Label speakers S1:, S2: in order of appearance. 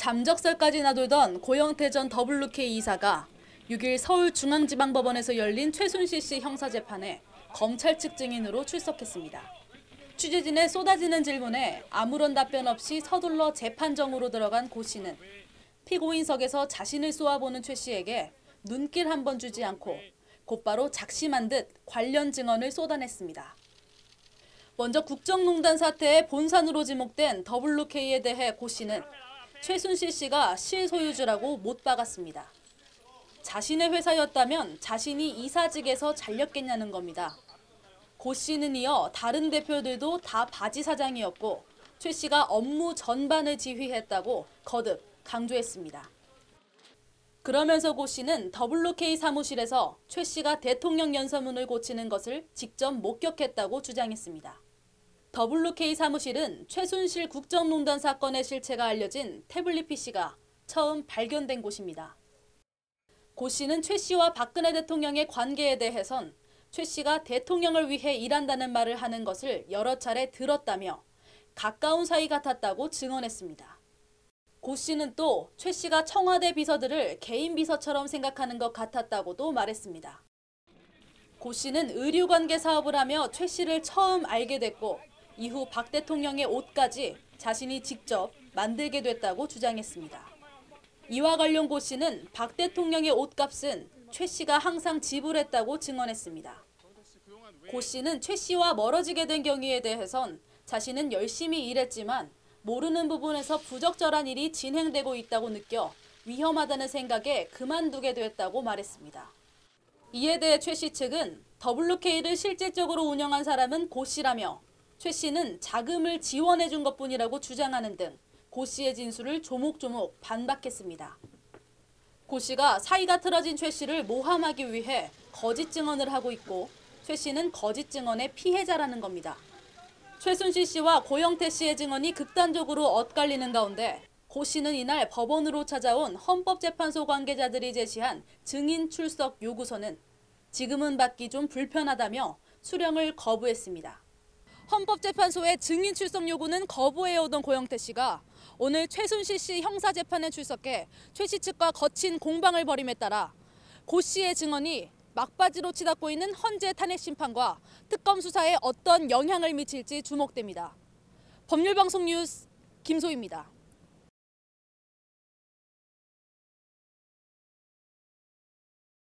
S1: 잠적설까지 나돌던 고영태 전 WK 이사가 6일 서울중앙지방법원에서 열린 최순실 씨 형사재판에 검찰 측 증인으로 출석했습니다. 취재진의 쏟아지는 질문에 아무런 답변 없이 서둘러 재판정으로 들어간 고 씨는 피고인석에서 자신을 쏘아보는 최 씨에게 눈길 한 번 주지 않고 곧바로 작심한 듯 관련 증언을 쏟아냈습니다. 먼저 국정농단 사태의 본산으로 지목된 WK에 대해 고 씨는 최순실 씨가 실소유주라고 못 박았습니다. 자신의 회사였다면 자신이 이사직에서 잘렸겠냐는 겁니다. 고 씨는 이어 다른 대표들도 다 바지 사장이었고 최 씨가 업무 전반을 지휘했다고 거듭 강조했습니다. 그러면서 고 씨는 WK 사무실에서 최 씨가 대통령 연설문을 고치는 것을 직접 목격했다고 주장했습니다. WK 사무실은 최순실 국정농단 사건의 실체가 알려진 태블릿 PC가 처음 발견된 곳입니다. 고 씨는 최 씨와 박근혜 대통령의 관계에 대해선 최 씨가 대통령을 위해 일한다는 말을 하는 것을 여러 차례 들었다며 가까운 사이 같았다고 증언했습니다. 고 씨는 또 최 씨가 청와대 비서들을 개인 비서처럼 생각하는 것 같았다고도 말했습니다. 고 씨는 의류 관계 사업을 하며 최 씨를 처음 알게 됐고 이후 박 대통령의 옷까지 자신이 직접 만들게 됐다고 주장했습니다. 이와 관련 고 씨는 박 대통령의 옷값은 최 씨가 항상 지불했다고 증언했습니다. 고 씨는 최 씨와 멀어지게 된 경위에 대해선 자신은 열심히 일했지만 모르는 부분에서 부적절한 일이 진행되고 있다고 느껴 위험하다는 생각에 그만두게 됐다고 말했습니다. 이에 대해 최 씨 측은 WK를 실질적으로 운영한 사람은 고 씨라며 최 씨는 자금을 지원해 준 것뿐이라고 주장하는 등 고 씨의 진술을 조목조목 반박했습니다. 고 씨가 사이가 틀어진 최 씨를 모함하기 위해 거짓 증언을 하고 있고 최 씨는 거짓 증언의 피해자라는 겁니다. 최순실 씨와 고영태 씨의 증언이 극단적으로 엇갈리는 가운데 고 씨는 이날 법원으로 찾아온 헌법재판소 관계자들이 제시한 증인 출석 요구서는 지금은 받기 좀 불편하다며 수령을 거부했습니다. 헌법재판소의 증인 출석 요구는 거부해오던 고영태 씨가 오늘 최순실 씨 형사재판에 출석해 최 씨 측과 거친 공방을 벌임에 따라 고 씨의 증언이 막바지로 치닫고 있는 헌재 탄핵 심판과 특검 수사에 어떤 영향을 미칠지 주목됩니다. 법률방송 뉴스 김소희입니다.